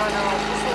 bueno,